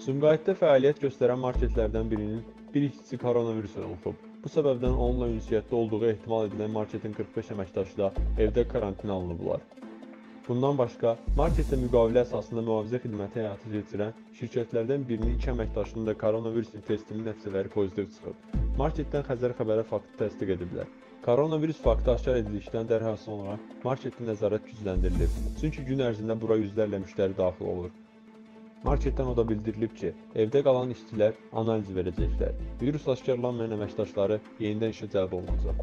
Sumqayıtda fəaliyyət göstərən marketlərdən birinin bir işçisi koronavirus yoluxub. Bu səbəbdən onunla ünsiyyətdə olduğu ehtimal edilən marketin 45 əməkdaşı da evdə karantinə alınıblar. Bundan başqa, marketdə müqavilə əsasında mühafizə xidməti həyata keçirən şirkətlərdən birinin iki əməkdaşının da koronavirusun testinin nəticələri pozitiv çıxıb. Marketdən Xəzər xəbərə faktı təsdiq ediblər. Koronavirus faktı aşkar edildikdən dərhal sonra marketin nəzarət gücləndirilib. Çünki gün ərzində bura yüzlərlə müştəri daxil olur. Marketdən o da bildirilib ki, evdə qalan işçilər analiz verəcəklər. Virus aşkarlanmayan əməkdaşları yenidən işə cəlb olunacaq.